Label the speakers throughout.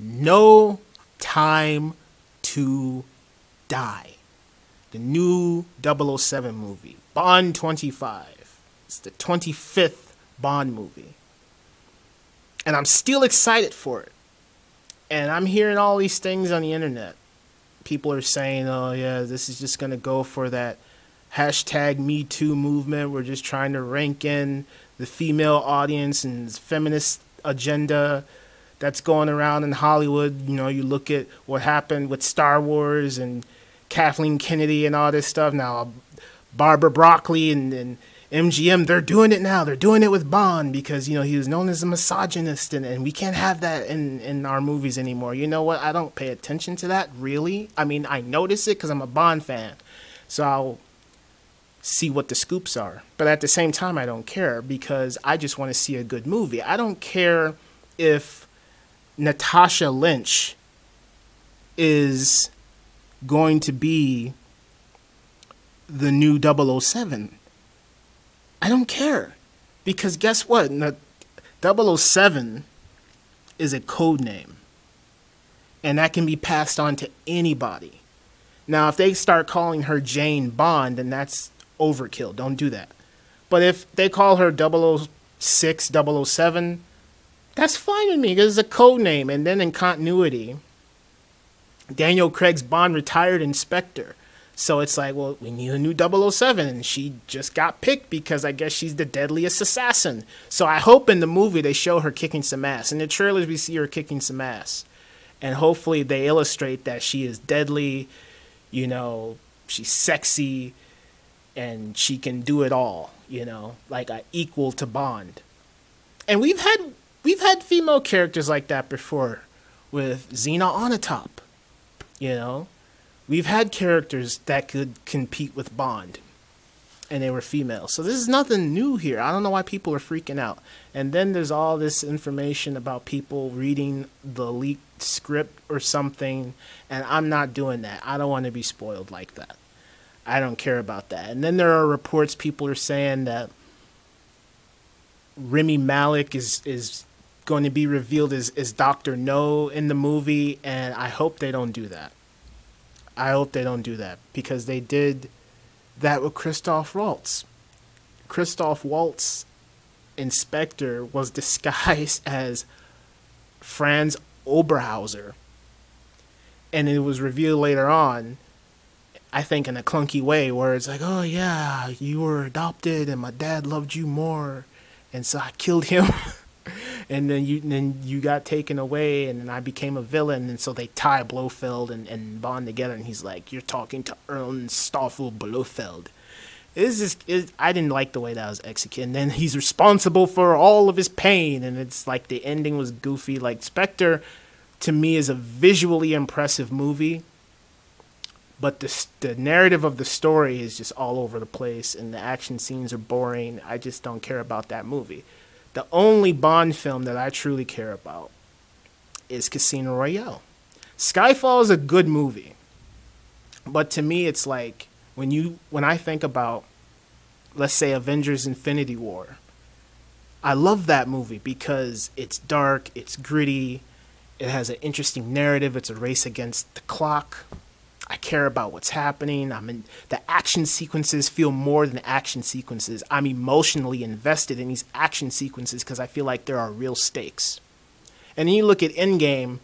Speaker 1: No Time to Die. The new 007 movie, Bond 25. It's the 25th Bond movie. And I'm still excited for it. And I'm hearing all these things on the internet. People are saying, oh, yeah, this is just going to go for that hashtag Me Too movement. We're just trying to rank in the female audience and feminist agenda that's going around in Hollywood. You know, you look at what happened with Star Wars and Kathleen Kennedy and all this stuff. Now, Barbara Broccoli and, and MGM, they're doing it now. They're doing it with Bond because, you know, he was known as a misogynist and, and we can't have that in, in our movies anymore. You know what? I don't pay attention to that, really. I mean, I notice it because I'm a Bond fan. So I'll see what the scoops are. But at the same time, I don't care because I just want to see a good movie. I don't care if Lashana Lynch is going to be the new 007. I don't care. Because guess what? 007 is a code name. And that can be passed on to anybody. Now, if they start calling her Jane Bond, then that's overkill. Don't do that. But if they call her 006, 007, that's fine with me because it's a code name. And then in continuity, Daniel Craig's Bond retired in Spectre. So it's like, well, we need a new 007. And she just got picked because I guess she's the deadliest assassin. So I hope in the movie they show her kicking some ass. In the trailers, we see her kicking some ass. And hopefully they illustrate that she is deadly, you know, she's sexy, and she can do it all, you know, like a equal to Bond. And we've had we've had female characters like that before with Xenia Onatopp, you know we've had characters that could compete with Bond, and they were female. So this is nothing new here. I don't know why people are freaking out. And then there's all this information about people reading the leaked script or something, and I'm not doing that. I don't want to be spoiled like that. I don't care about that. And then there are reports people are saying that Rami Malek is is going to be revealed as, as Doctor No in the movie, and I hope they don't do that. I hope they don't do that because they did that with Christoph Waltz. Christoph Waltz, In Spectre, was disguised as Franz Oberhauser. And it was revealed later on, I think in a clunky way, where it's like, oh yeah, you were adopted and my dad loved you more. And so I killed him. and then you and then you got taken away, and then I became a villain, and so they tie Blofeld and, and Bond together, and he's like, "You're talking to Ernst Stavro Blofeld." It's just it, I didn't like the way that was executed. And then he's responsible for all of his pain, and it's like the ending was goofy. Like Spectre, to me, is a visually impressive movie, but the the narrative of the story is just all over the place, and the action scenes are boring. I just don't care about that movie. The only Bond film that I truly care about is Casino Royale. Skyfall is a good movie. But to me it's like when you when I think about let's say Avengers Infinity War, I love that movie because it's dark, it's gritty, it has an interesting narrative, it's a race against the clock. I care about what's happening. I'm in the action sequences feel more than action sequences. I'm emotionally invested in these action sequences because I feel like there are real stakes. And then you look at Endgame,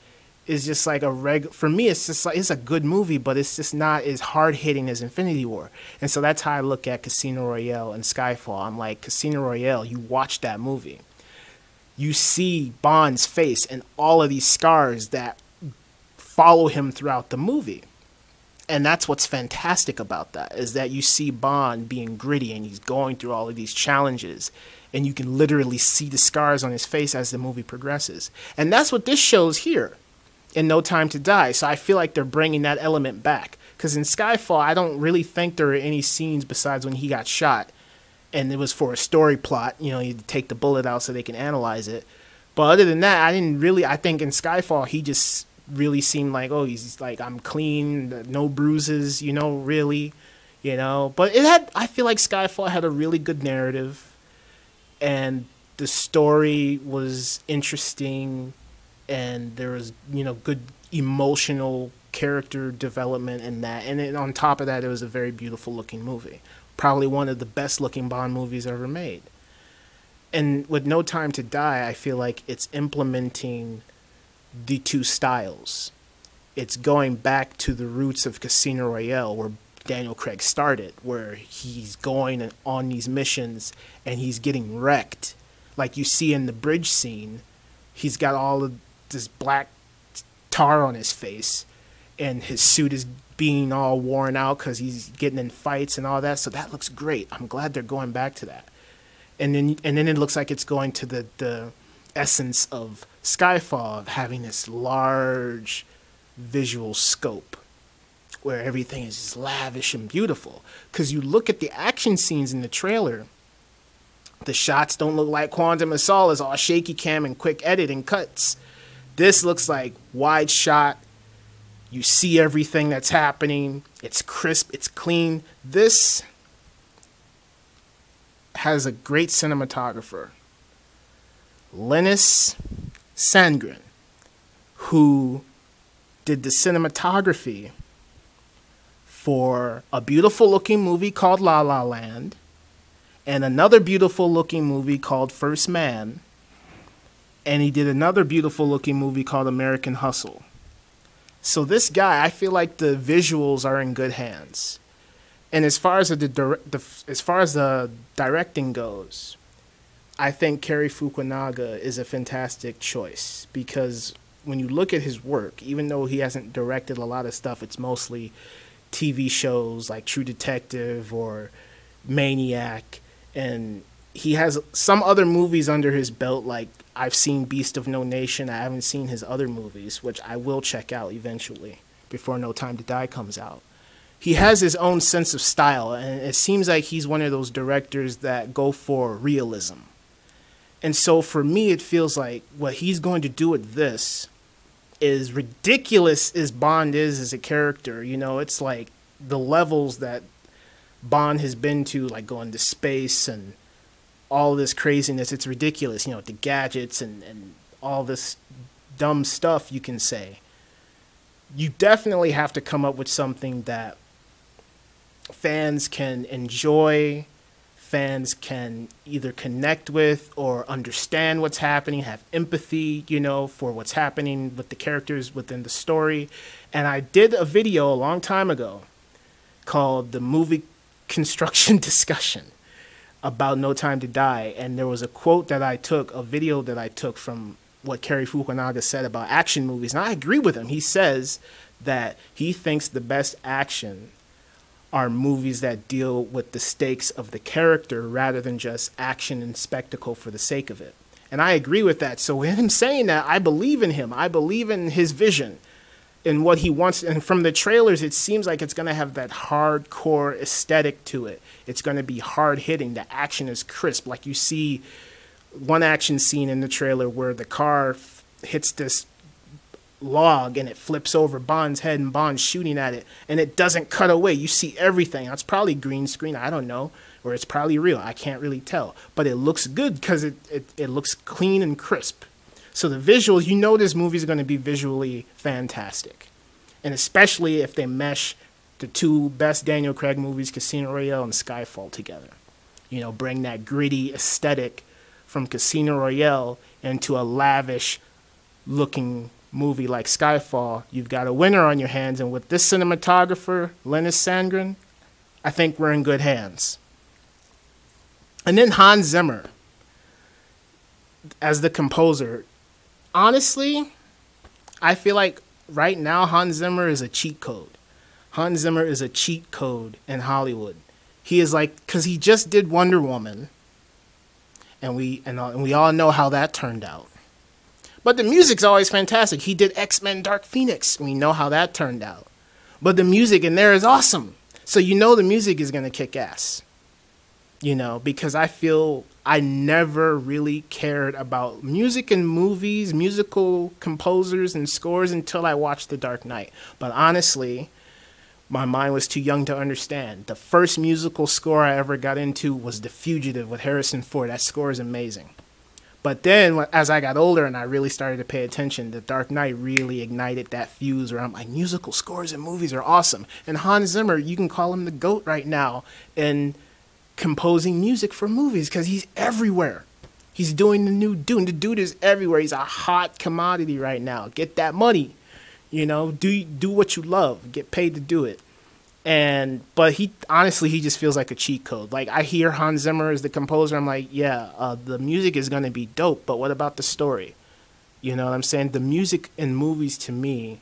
Speaker 1: is just like a reg for me it's just like it's a good movie but it's just not as hard hitting as Infinity War. And so that's how I look at Casino Royale and Skyfall. I'm like Casino Royale, you watch that movie. You see Bond's face and all of these scars that follow him throughout the movie and that's what's fantastic about that is that you see Bond being gritty and he's going through all of these challenges and you can literally see the scars on his face as the movie progresses. And that's what this shows here in No Time to Die. So I feel like they're bringing that element back cuz in Skyfall I don't really think there are any scenes besides when he got shot and it was for a story plot, you know, you take the bullet out so they can analyze it. But other than that, I didn't really I think in Skyfall he just really seemed like oh he's like I'm clean, no bruises, you know, really, you know. But it had I feel like Skyfall had a really good narrative, and the story was interesting, and there was you know good emotional character development in that, and then on top of that, it was a very beautiful looking movie. Probably one of the best looking Bond movies ever made. And with No Time to Die, I feel like it's implementing the two styles. It's going back to the roots of Casino Royale, where Daniel Craig started, where he's going on these missions and he's getting wrecked. Like you see in the bridge scene, he's got all of this black tar on his face, and his suit is being all worn out because he's getting in fights and all that. So that looks great. I'm glad they're going back to that. And then and then it looks like it's going to the the essence of Skyfall of having this large visual scope where everything is just lavish and beautiful. Because you look at the action scenes in the trailer, the shots don't look like Quantum of Solace, all shaky cam and quick edit and cuts. This looks like wide shot. You see everything that's happening. It's crisp, it's clean. This has a great cinematographer, Linus Sandgren, who did the cinematography for a beautiful looking movie called La La Land and another beautiful looking movie called First Man. And he did another beautiful looking movie called American Hustle. So this guy, I feel like the visuals are in good hands. And as far as the, the as far as the directing goes, I think Cary Fukunaga is a fantastic choice because when you look at his work, even though he hasn't directed a lot of stuff, it's mostly TV shows like True Detective or Maniac, and he has some other movies under his belt. Like I've seen Beast of No Nation. I haven't seen his other movies, which I will check out eventually before No Time to Die comes out. He has his own sense of style, and it seems like he's one of those directors that go for realism. And so for me, it feels like what he's going to do with this is ridiculous as Bond is as a character. You know, it's like the levels that Bond has been to, like going to space and all this craziness. It's ridiculous. You know, the gadgets and, and all this dumb stuff you can say. You definitely have to come up with something that fans can enjoy fans can either connect with or understand what's happening, have empathy, you know, for what's happening with the characters within the story. And I did a video a long time ago called The Movie Construction Discussion about No Time to Die. And there was a quote that I took, a video that I took from what Cary Fukunaga said about action movies. And I agree with him. He says that he thinks the best action are movies that deal with the stakes of the character rather than just action and spectacle for the sake of it. And I agree with that. So, him saying that, I believe in him. I believe in his vision and what he wants. And from the trailers, it seems like it's going to have that hardcore aesthetic to it. It's going to be hard hitting. The action is crisp. Like you see one action scene in the trailer where the car hits this log and it flips over Bond's head and Bond's shooting at it and it doesn't cut away. You see everything. That's probably green screen. I don't know. Or it's probably real. I can't really tell. But it looks good because it, it, it looks clean and crisp. So the visuals, you know this movie is going to be visually fantastic. And especially if they mesh the two best Daniel Craig movies, Casino Royale and Skyfall together. You know, bring that gritty aesthetic from Casino Royale into a lavish looking movie like Skyfall, you've got a winner on your hands. And with this cinematographer, Linus Sandgren, I think we're in good hands. And then Hans Zimmer as the composer. Honestly, I feel like right now Hans Zimmer is a cheat code. Hans Zimmer is a cheat code in Hollywood. He is like cuz he just did Wonder Woman and we and, and we all know how that turned out. But the music's always fantastic. He did X Men Dark Phoenix. We know how that turned out. But the music in there is awesome. So you know the music is going to kick ass. You know, because I feel I never really cared about music and movies, musical composers and scores until I watched The Dark Knight. But honestly, my mind was too young to understand. The first musical score I ever got into was The Fugitive with Harrison Ford. That score is amazing. But then, as I got older and I really started to pay attention, The Dark Knight really ignited that fuse where I'm like, musical scores and movies are awesome. And Hans Zimmer, you can call him the GOAT right now in composing music for movies because he's everywhere. He's doing the new Dune. The dude is everywhere. He's a hot commodity right now. Get that money. You know, do do what you love. Get paid to do it and but he honestly he just feels like a cheat code. Like i hear hans zimmer is the composer. I'm like yeah uh, the music is going to be dope but what about the story? You know what i'm saying? The music in movies to me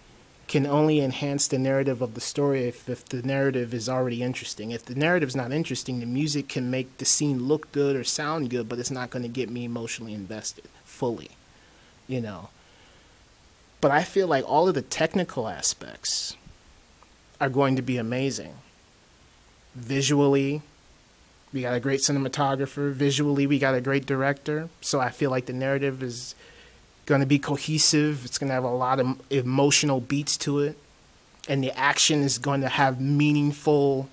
Speaker 1: can only enhance the narrative of the story if, if the narrative is already interesting. If the narrative's not interesting the music can make the scene look good or sound good but it's not going to get me emotionally invested fully you know? But i feel like all of the technical aspects are going to be amazing. Visually, we got a great cinematographer. Visually, we got a great director. So I feel like the narrative is going to be cohesive. It's going to have a lot of emotional beats to it. And the action is going to have meaningful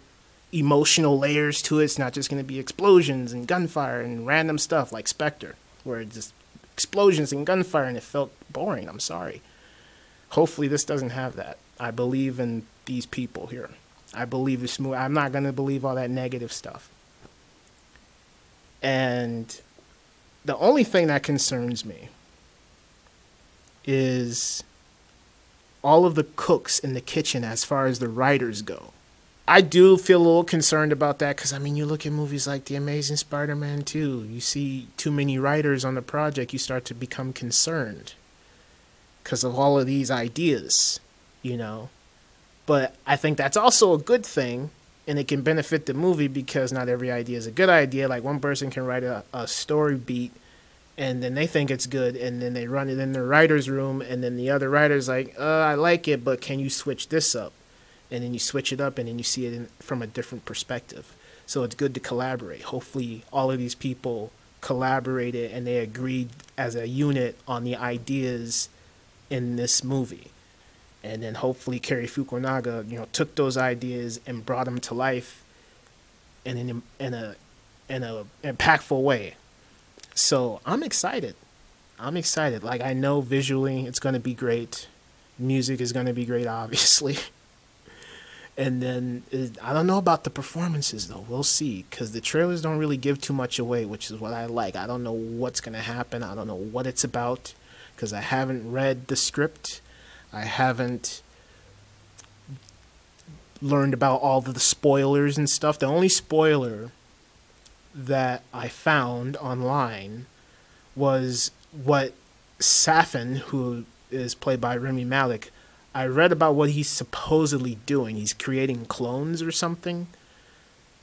Speaker 1: emotional layers to it. It's not just going to be explosions and gunfire and random stuff like Spectre, where it's just explosions and gunfire and it felt boring. I'm sorry. Hopefully, this doesn't have that. I believe in these people here. I believe it's smooth. I'm not going to believe all that negative stuff. And the only thing that concerns me is all of the cooks in the kitchen as far as the writers go. I do feel a little concerned about that because, I mean, you look at movies like The Amazing Spider Man 2, you see too many writers on the project, you start to become concerned because of all of these ideas, you know. But I think that's also a good thing, and it can benefit the movie because not every idea is a good idea. Like one person can write a, a story beat, and then they think it's good, and then they run it in the writer's room, and then the other writer's like, uh, I like it, but can you switch this up? And then you switch it up, and then you see it in, from a different perspective. So it's good to collaborate. Hopefully, all of these people collaborated and they agreed as a unit on the ideas in this movie and then hopefully Cary Fukunaga, you know, took those ideas and brought them to life in an in a in a impactful way. So I'm excited. I'm excited. Like I know visually it's going to be great. Music is going to be great, obviously. and then it, I don't know about the performances though. We'll see because the trailers don't really give too much away, which is what I like. I don't know what's going to happen. I don't know what it's about because I haven't read the script I haven't learned about all the spoilers and stuff. The only spoiler that I found online was what Safin, who is played by Rami Malek, I read about what he's supposedly doing. He's creating clones or something.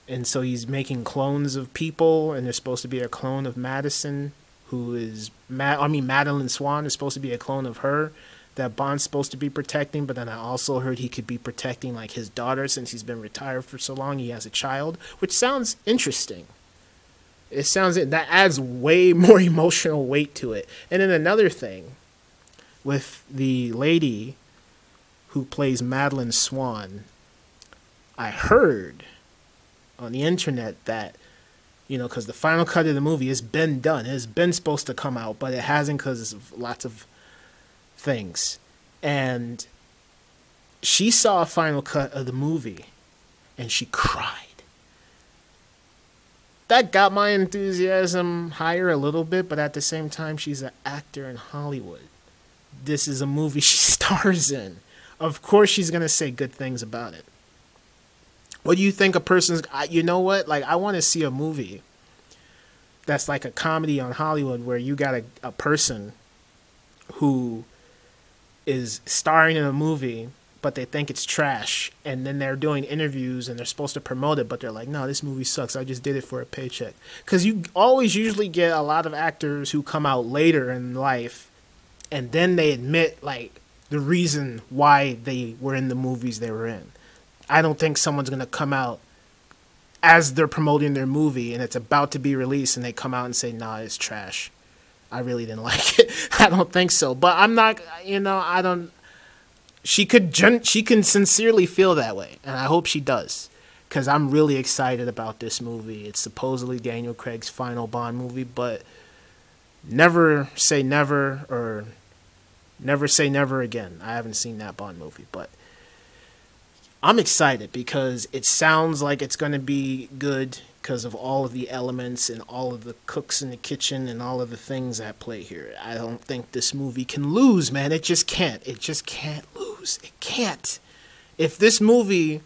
Speaker 1: And so he's making clones of people, and there's supposed to be a clone of Madison, who is, Ma- I mean, Madeleine Swann is supposed to be a clone of her that Bond's supposed to be protecting, but then I also heard he could be protecting like his daughter since he's been retired for so long. He has a child, which sounds interesting. It sounds that adds way more emotional weight to it. And then another thing with the lady who plays Madeleine Swann, I heard on the internet that you know, because the final cut of the movie has been done. It's been supposed to come out, but it hasn't because of lots of things. And she saw a final cut of the movie and she cried. That got my enthusiasm higher a little bit, but at the same time, she's an actor in Hollywood. This is a movie she stars in. Of course, she's going to say good things about it. What do you think a person's. You know what? Like, I want to see a movie that's like a comedy on Hollywood where you got a, a person who is starring in a movie but they think it's trash and then they're doing interviews and they're supposed to promote it but they're like no this movie sucks. I just did it for a paycheck. Because you always usually get a lot of actors who come out later in life and then they admit like the reason why they were in the movies they were in. I don't think someone's going to come out as they're promoting their movie and it's about to be released and they come out and say nah it's trash I really didn't like it. I don't think so. But I'm not, you know, I don't. She could, gen- she can sincerely feel that way, and I hope she does, because I'm really excited about this movie. It's supposedly Daniel Craig's final Bond movie, but never say never or never say never again. I haven't seen that Bond movie, but I'm excited because it sounds like it's going to be good because of all of the elements and all of the cooks in the kitchen and all of the things at play here. I don't think this movie can lose, man. It just can't. It just can't lose. It can't. If this movie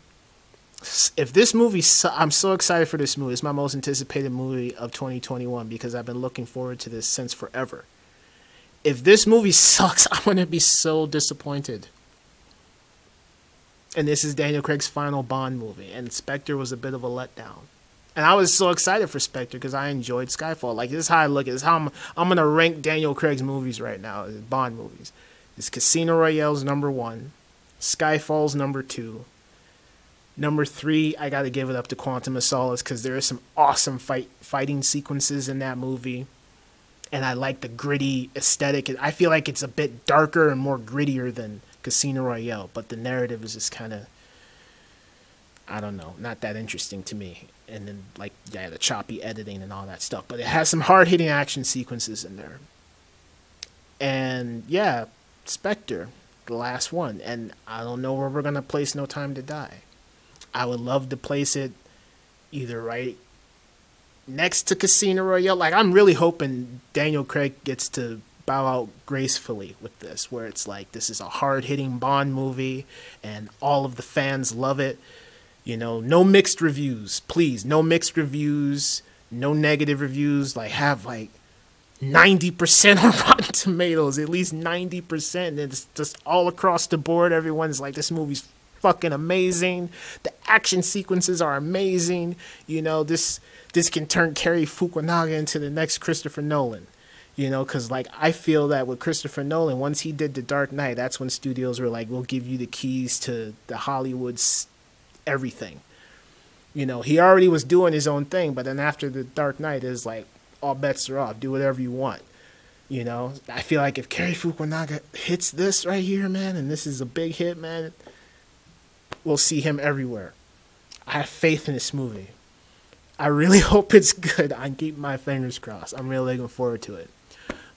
Speaker 1: if this movie I'm so excited for this movie. It's my most anticipated movie of 2021 because I've been looking forward to this since forever. If this movie sucks, I'm going to be so disappointed. And this is Daniel Craig's final Bond movie and Spectre was a bit of a letdown. And I was so excited for Spectre because I enjoyed Skyfall. Like this is how I look at. This is how I'm I'm gonna rank Daniel Craig's movies right now, uh, Bond movies. It's Casino Royale's number one, Skyfall's number two. Number three, I gotta give it up to Quantum of Solace because there is some awesome fight fighting sequences in that movie. And I like the gritty aesthetic. I feel like it's a bit darker and more grittier than Casino Royale, but the narrative is just kind of I don't know, not that interesting to me. And then like yeah, the choppy editing and all that stuff. But it has some hard hitting action sequences in there. And yeah, Spectre, the last one. And I don't know where we're gonna place No Time to Die. I would love to place it either right next to Casino Royale. Like I'm really hoping Daniel Craig gets to bow out gracefully with this, where it's like this is a hard hitting Bond movie and all of the fans love it. You know, no mixed reviews, please. No mixed reviews, no negative reviews. Like, have like 90% on Rotten Tomatoes, at least 90%. And it's just all across the board. Everyone's like, this movie's fucking amazing. The action sequences are amazing. You know, this this can turn Cary Fukunaga into the next Christopher Nolan. You know, because like I feel that with Christopher Nolan, once he did The Dark Knight, that's when studios were like, "We'll give you the keys to the Hollywood's everything. You know, he already was doing his own thing, but then after the Dark Knight is like all bets are off. Do whatever you want. You know, I feel like if Cary Fukunaga hits this right here, man, and this is a big hit, man, we'll see him everywhere. I have faith in this movie. I really hope it's good. I keep my fingers crossed. I'm really looking forward to it.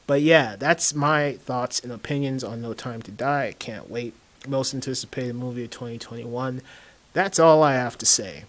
Speaker 1: But yeah, that's my thoughts and opinions on No Time to Die. I can't wait. Most anticipated movie of 2021. That's all I have to say.